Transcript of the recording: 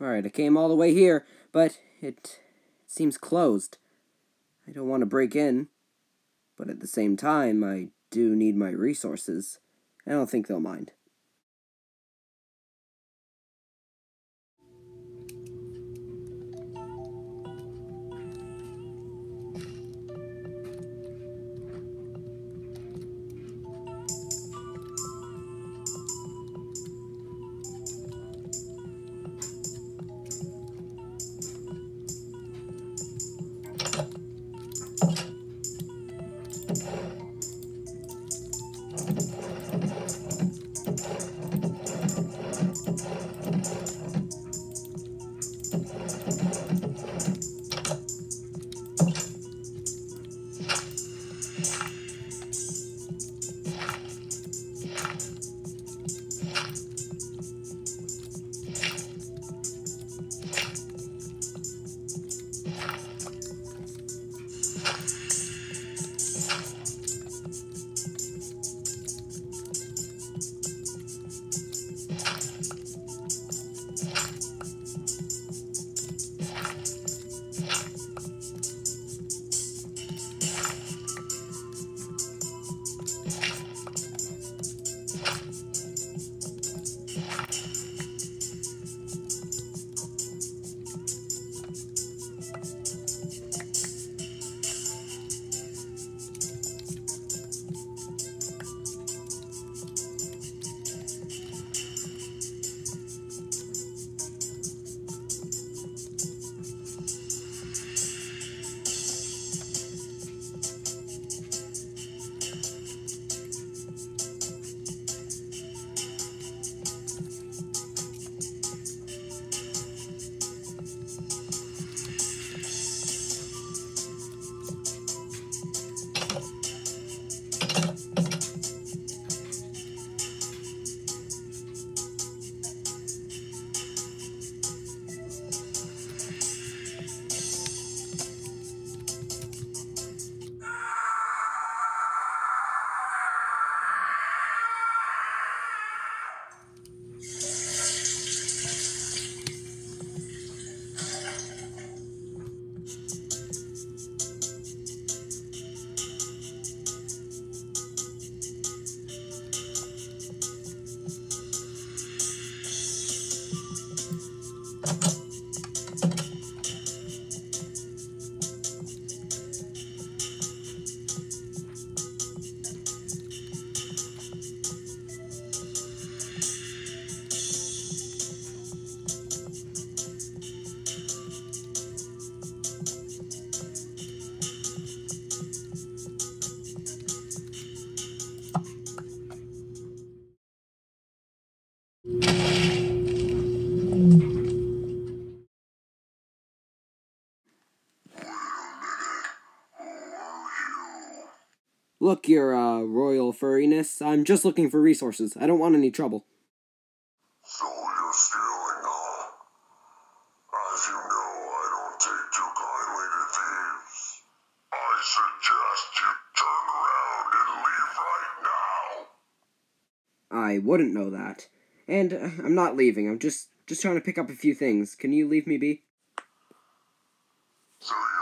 Alright, I came all the way here, but it seems closed. I don't want to break in, but at the same time, I do need my resources. I don't think they'll mind. Look, your uh, royal furriness. I'm just looking for resources. I don't want any trouble. So you're stealing, huh? As you know, I don't take too kindly to thieves. I suggest you turn around and leave right now. I wouldn't know that. And uh, I'm not leaving. I'm just just trying to pick up a few things. Can you leave me be? So you're